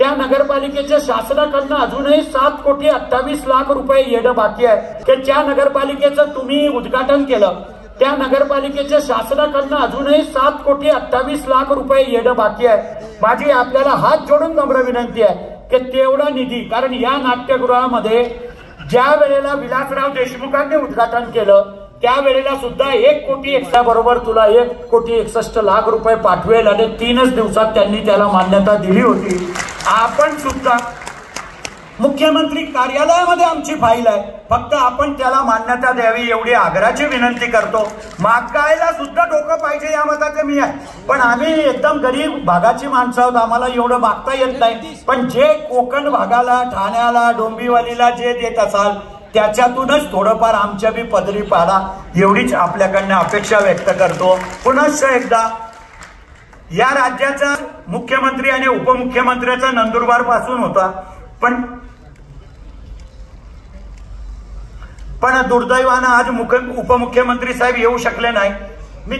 त्या नगरपालिकेच्या शासनाकडनं अजूनही सात कोटी अठ्ठावीस लाख रुपये येणं बाकी आहे. की ज्या नगरपालिकेचं तुम्ही उद्घाटन केलं त्या नगरपालिकेच्या शासनाकडनं अजूनही सात कोटी अठ्ठावीस लाख रुपये येणं बाकी आहे. माझी आपल्याला हात जोडून नम्र विनंती आहे की तेवढा निधी कारण या नाट्यगृहामध्ये ज्या वेळेला विलासराव देशमुखांनी उद्घाटन केलं त्यावेळेला सुद्धा एक कोटी एकशा बरोबर तुला एक कोटी एकसष्ट लाख रुपये पाठवेल आणि तीनच दिवसात त्यांनी त्याला मान्यता दिली होती. आपण सुद्धा मुख्यमंत्री कार्यालयामध्ये आमची फाईल आहे. फक्त आपण त्याला मान्यता द्यावी एवढी आग्रहाची विनंती करतो. मागायला सुद्धा डोकं पाहिजे या मताचे मी आहे. पण आम्ही एकदम गरीब भागाची माणसं आहोत. आम्हाला एवढं मागता येत नाही. पण जे कोकण भागाला ठाण्याला डोंबिवलीला जे देत असाल त्याच्यातूनच थोडंफार आमच्या बी पदरी पाडा. एवढीच आपल्याकडनं अपेक्षा व्यक्त करतो. पुनश्च एकदा या राज्याचा मुख्यमंत्री आणि उपमुख्यमंत्र्याचा नंदुरबारपासून होता. पण पण दुर्दैवानं आज मुख उपमुख्यमंत्री साहेब येऊ शकले नाही. मी